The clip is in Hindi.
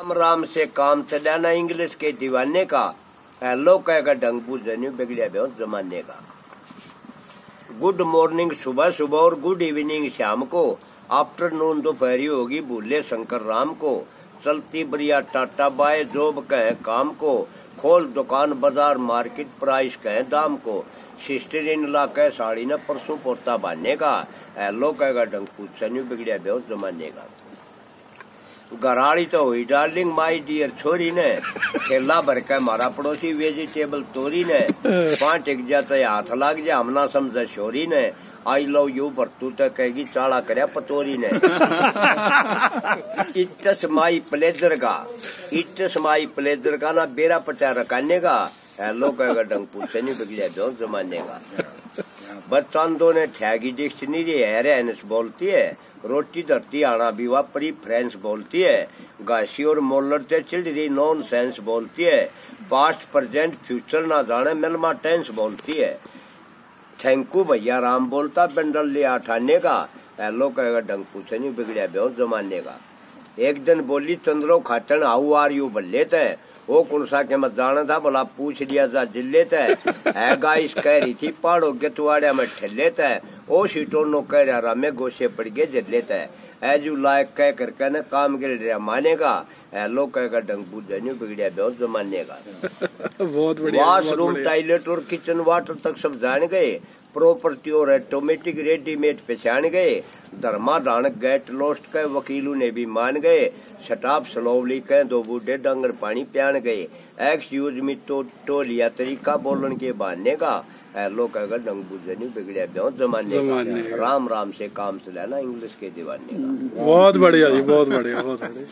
राम राम से काम चलाना इंग्लिश के दीवाने का। हेलो कहेगा डंगपू जन्यू बिगड़िया बेहो जमाने का। गुड मॉर्निंग सुबह सुबह और गुड इवनिंग शाम को। आफ्टरनून दोपहरी होगी, भूले शंकर राम को। चलती बढ़िया टाटा बाय, जॉब कहे काम को। खोल दुकान, बाज़ार, मार्केट, प्राइस कहे दाम को। सिस्टर इन ला कहे, साड़ी न परसों पोता बांधने का। हेलो कहेगा डंकू चन्यू बिगड़िया बेहो जमाने का। गराड़ी तो हुई डार्लिंग माई डियर छोरी ने खेला भर के मारा पड़ोसी वेजिटेबल तोरी ने, पाँच एक जाता हाथ लाग जा, हमना समझ छोरी ने आई लव यू पर तू तो कहेगी चाड़ा करया पतोरी ने. इट्टस माई प्लेजर का इट्टस माई प्लेजर का ना बेरा पचा रखाने का हेलो कहेगा, डंग पूछे नहीं बिगड़िया दो जमाने का बच्चान ने ठैगी डिक्शनरी है बोलती है रोटी धरती आना भी वापरी फ्रेंच बोलती है। गाशी और मोलर से चिल्डी नॉन सेंस बोलती है। पास्ट, प्रेजेंट, फ्यूचर ना जाने मिलमा टेंस बोलती है। थैंकू भैया, राम बोलता, बंडल लिया अठाने का। हेलो कहेगा डंग पूछे नहीं बिगड़िया बेहो जमाने का। एक दिन बोली, चंद्रो खाटन, हाउ आर यू बल्ले थे वो कौन सा के मत जाना था, बोला, पूछ लिया था ज़िले थे है गाइस, कह रही थी पहाड़ों के तुआड़िया में ठेले थे ओ सीटो नो कह रहा रामे गोशे पड़ गए लेता है। एजू लायक कह कर कहने काम के लिए मानेगा हेलो कहेगा डंग पूछ बिगड़िया बहुत जमाने का बहुत बढ़िया। वॉशरूम टॉयलेट और किचन वाटर तक सब जान गए। प्रॉपर्टी और ऑटोमेटिक रेडीमेड पहचान गए। धर्मा डाणक गेट लोस्ट के वकीलों ने भी मान गए। शटाप सलोवली के दो बूढ़े डंगर पानी प्यान गए। एक्स यूज़ में तो टोलिया तरीका बोलन के बांधने का। हेलो कहेगा डंग बुझनी बिगड़िया ब्याह जमाने का। राम राम से काम से चलाना इंग्लिश के दीवाने का। बहुत बढ़िया जी बहुत बढ़िया बहुत बढ़िया।